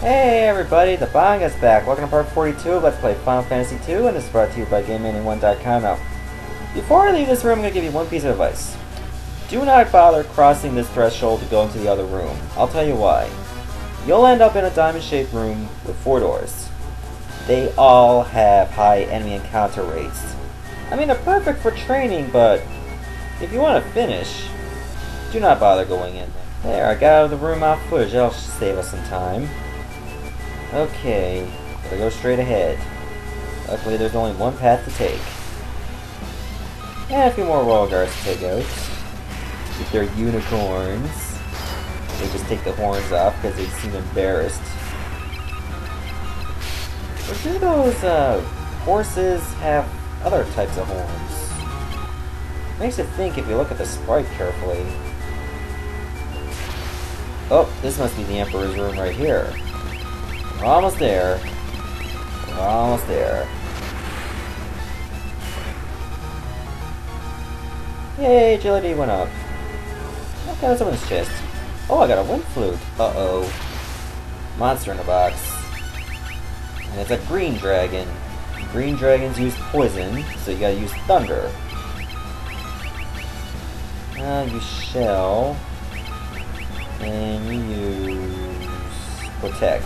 Hey everybody, the Bangaa's back. Welcome to part 42 of Let's Play Final Fantasy II, and this is brought to you by GameMania1.com. Now, before I leave this room, I'm going to give you one piece of advice. Do not bother crossing this threshold to go into the other room. I'll tell you why. You'll end up in a diamond-shaped room with four doors. They all have high enemy encounter rates. I mean, they're perfect for training, but if you want to finish, do not bother going in there. There, I got out of the room off footage. That'll save us some time. Okay, gotta go straight ahead. Luckily, there's only one path to take. And a few more royal guards to take out. With their unicorns. They just take the horns off because they seem embarrassed. Or do those uh, horses have other types of horns? Makes you think if you look at the sprite carefully. Oh, this must be the Emperor's room right here. We're almost there. We're almost there. Yay, agility went up. Okay, what's up in this chest? Oh, I got a wind flute. Uh-oh. Monster in a box. And it's a green dragon. Green dragons use poison, so you gotta use thunder. Uh, you shell. And you use protect.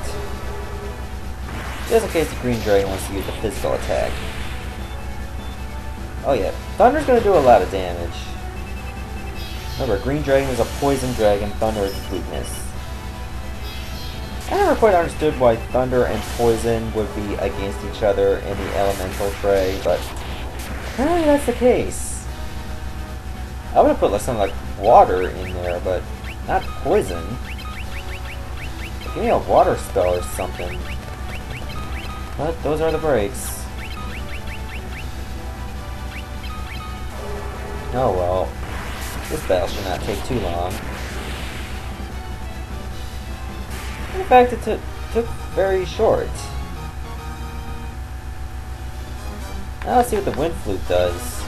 Just in case the green dragon wants to use a physical attack. Oh yeah, Thunder's gonna do a lot of damage. Remember, Green Dragon is a poison dragon, Thunder is its weakness. I never quite understood why Thunder and Poison would be against each other in the Elemental tray, but apparently that's the case. I would have put like something like water in there, but not poison. Give me a water spell or something. But those are the breaks. Oh well. This battle should not take too long. In fact, it took, very short. Now let's see what the wind flute does.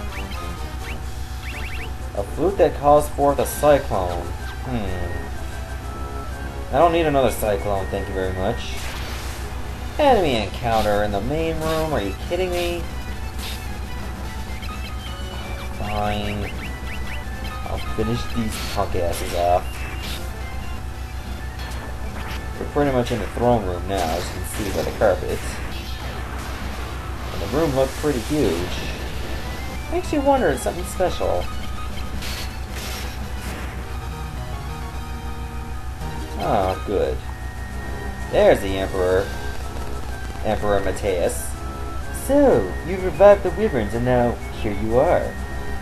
A flute that calls forth a cyclone. Hmm. I don't need another cyclone, thank you very much. Enemy encounter in the main room, are you kidding me? Fine. I'll finish these punk asses off. We're pretty much in the throne room now, as you can see by the carpet. And the room looked pretty huge. Makes you wonder, it's something special. Oh, good. There's the Emperor. Emperor Mateus. So, you've revived the wyverns and now here you are.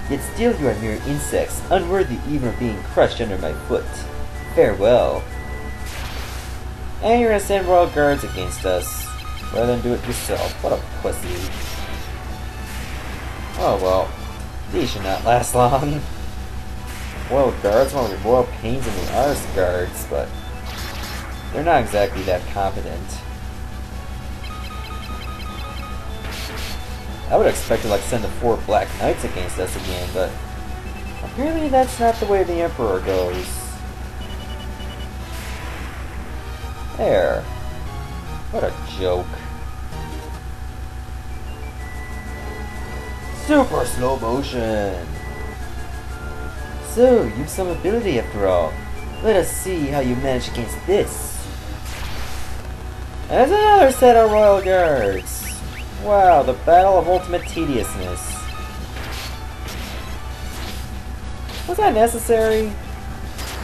Yet still you are mere insects, unworthy even of being crushed under my foot. Farewell. And you're gonna send royal guards against us, rather than do it yourself. What a pussy. Oh well, these should not last long. Royal guards, one of the royal pains in the arse guards, but they're not exactly that competent. I would expect to like send the four Black Knights against us again, but apparently that's not the way the Emperor goes. There. What a joke. Super slow motion! So, you've some ability after all. Let us see how you manage against this. There's another set of Royal Guards. Wow, the battle of ultimate tediousness. Was that necessary?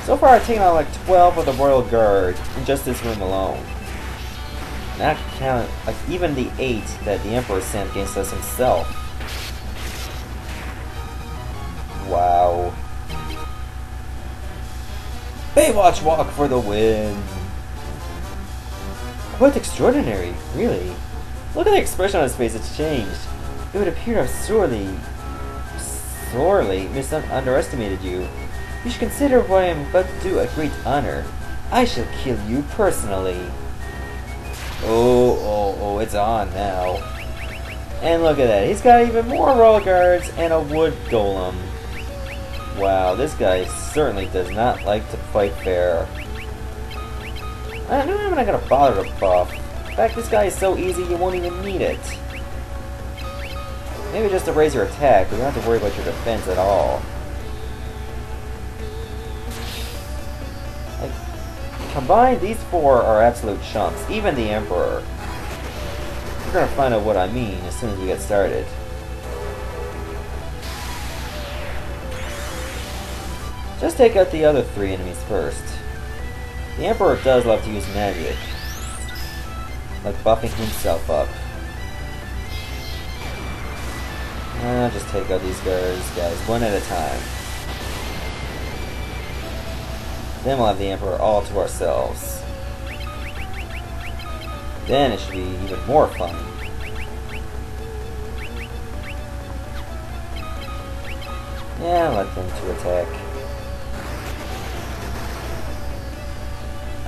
So far I've taken out like 12 of the Royal Guard in just this room alone. Not count, like even the 8 that the Emperor sent against us himself. Wow. Baywatch walk for the win! Quite extraordinary, really. Look at the expression on his face, it's changed. It would appear I've sorely, sorely underestimated you. You should consider what I am about to do a great honor. I shall kill you personally. Oh, oh, oh, it's on now. And look at that, he's got even more royal guards and a wood golem. Wow, this guy certainly does not like to fight fair. I don't know I'm not gonna bother to buff. In fact, this guy is so easy you won't even need it. Maybe just to raise your attack, but you don't have to worry about your defense at all. Like, combined, these four are absolute chumps. Even the Emperor. We're gonna find out what I mean as soon as we get started. Just take out the other three enemies first. The Emperor does love to use magic. Like buffing himself up. I'll just take out these guys, guys one at a time. Then we'll have the Emperor all to ourselves. Then it should be even more fun. Yeah, let them to attack.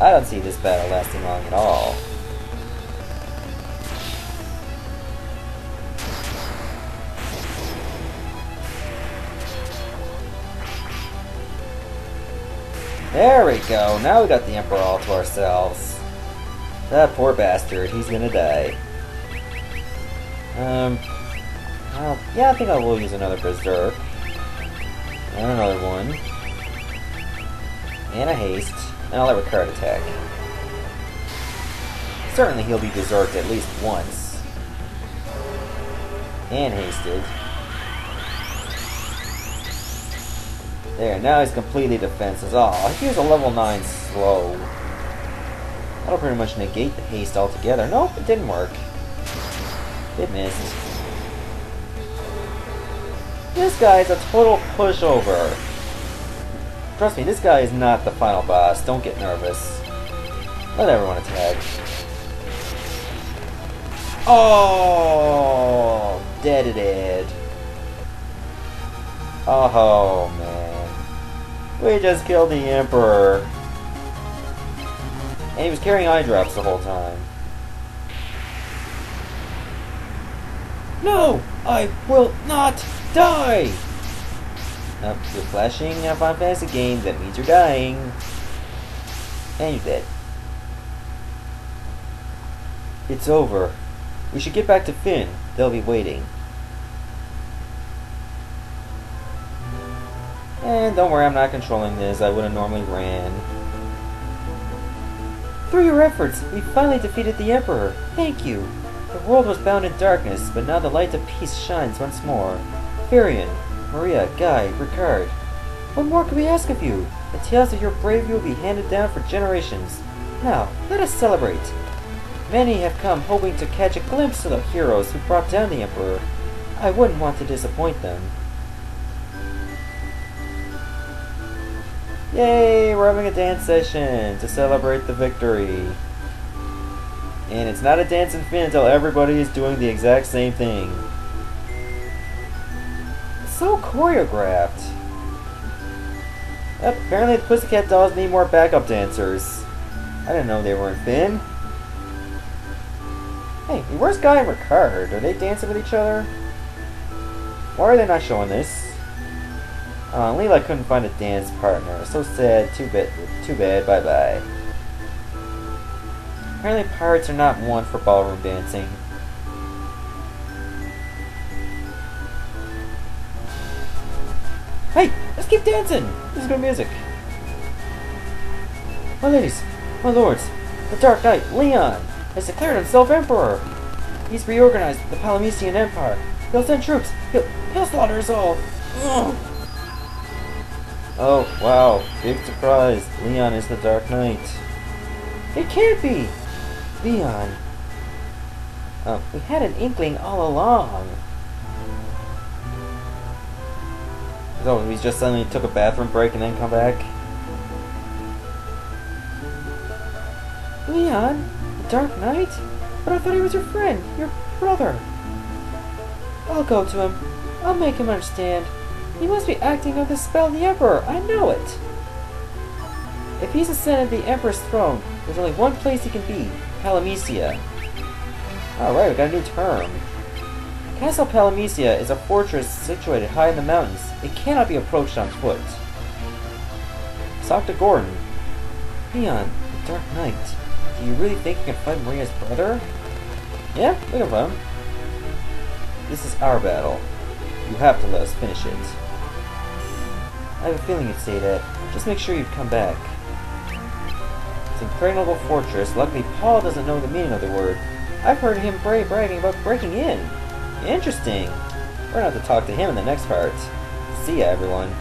I don't see this battle lasting long at all. There we go, now we got the Emperor all to ourselves. That poor bastard, he's gonna die. Um, yeah, I think I will use another Berserk. And another one. And a Haste. And I'll let card attack. Certainly he'll be Berserked at least once. And Hasted. There, now he's completely defenseless. Oh, he was a level 9 slow. That'll pretty much negate the haste altogether. Nope, it didn't work. It missed. This guy is a total pushover. Trust me, this guy is not the final boss. Don't get nervous. Let everyone attack. Oh, dead dead. Oh man. We just killed the Emperor. And he was carrying eye drops the whole time. No! I will not die! Now, you're flashing a Final Fantasy game, that means you're dying. And you're dead. It's over. We should get back to Fynn. They'll be waiting. And don't worry, I'm not controlling this. I would have normally ran. Through your efforts, we finally defeated the Emperor. Thank you. The world was bound in darkness, but now the light of peace shines once more. Firion, Maria, Guy, Ricard. What more can we ask of you? The tales of your bravery will be handed down for generations. Now, let us celebrate. Many have come hoping to catch a glimpse of the heroes who brought down the Emperor. I wouldn't want to disappoint them. Yay, we're having a dance session to celebrate the victory. And it's not a dance in Fynn until everybody is doing the exact same thing. so choreographed. Apparently the Pussycat Dolls need more backup dancers. I didn't know they were in Fynn. Hey, where's Guy and Ricard? Are they dancing with each other? Why are they not showing this? Uh, Leila couldn't find a dance partner. So sad. Too bad. Too bad. Bye bye. Apparently, pirates are not one for ballroom dancing. Hey, let's keep dancing. This is good music. My ladies, my lords, the Dark Knight, Leon, has declared himself Emperor. He's reorganized the Palamecian Empire. He'll send troops. He'll, he'll slaughter us all. Ugh. Oh, wow. Big surprise. Leon is the Dark Knight. It can't be! Leon. Oh, we had an inkling all along. So he just suddenly took a bathroom break and then come back? Leon? The Dark Knight? But I thought he was your friend, your brother. I'll go to him. I'll make him understand. He must be acting under the spell of the Emperor. I know it. If he's ascended the Emperor's throne, there's only one place he can be. Palamecia. Alright, we got a new term. Castle Palamecia is a fortress situated high in the mountains. It cannot be approached on foot. To Gordon. Leon, the Dark Knight. Do you really think you can fight Maria's brother? Yeah, we can fight him. This is our battle. You have to let us finish it. I have a feeling you'd say that. Just make sure you'd come back. It's impregnable fortress. Luckily, Paul doesn't know the meaning of the word. I've heard him bra bragging about breaking in. Interesting. We're gonna have to talk to him in the next part. See ya, everyone.